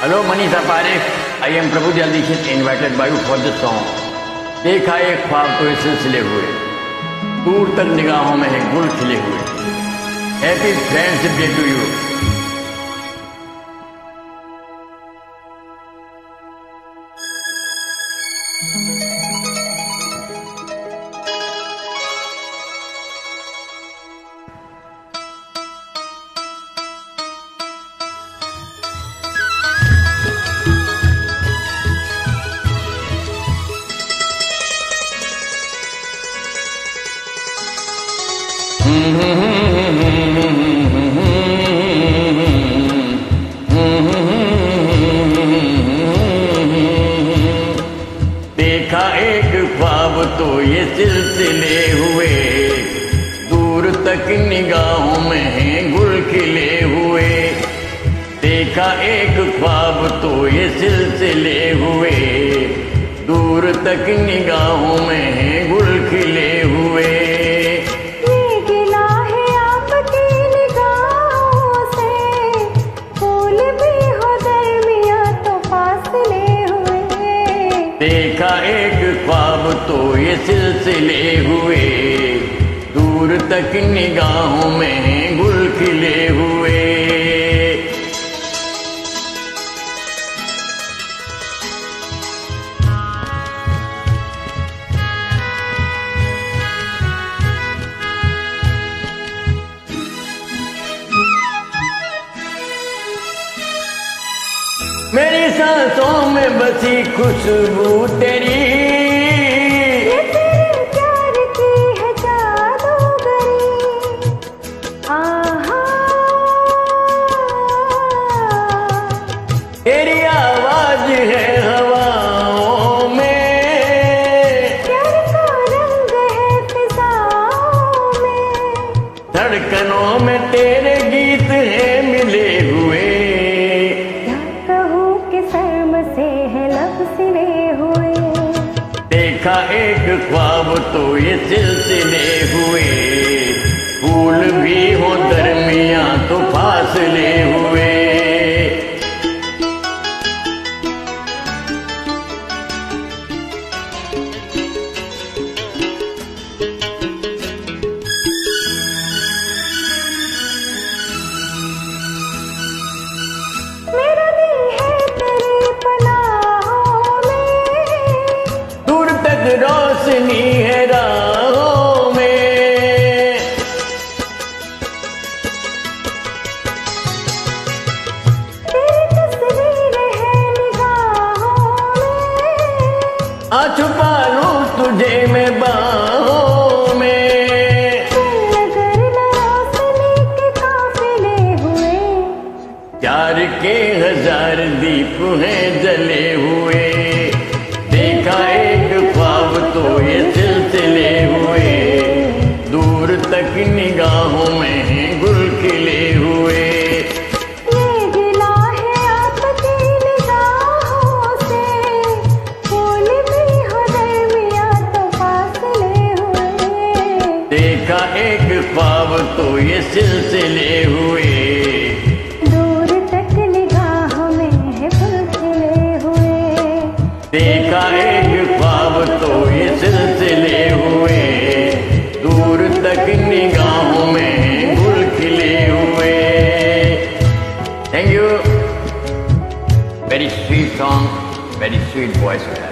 Hello Manisha Parekh I am Prabhu Dixit invited by for the song Dekha Ek Khwab तो सिलसिले हुए। दूर तक निगाहों में है गुण खिले हुए। हैप्पी फ्रेंड्स टू यू देखा एक ख्वाब तो ये सिलसिले हुए। दूर तक निगाहों में हैं गुल खिले हुए। देखा एक ख्वाब तो ये सिलसिले हुए। दूर तक निगाहों में हैं देखा एक ख्वाब तो ये सिलसिले हुए। दूर तक निगाहों में मेरी सांसों में बसी खुशबू तेरी। देखा एक ख्वाब तो ये सिलसिले रोशनी है राहों में। तेरी तस्वीर है निगाहों में आ छुपा लूँ तुझे मैं बाहों में। प्यार के हज़ार दीप हैं जले हुए। तो ये सिलसिले हुए। दूर तक निगाहों में गुल खिले हुए। ये गिला आपकी निगाहों से। फूल भी दरमिया तो फासले हुए। देखा एक ख्वाब तो ये सिलसिले हुए। Very sweet song, very sweet voice.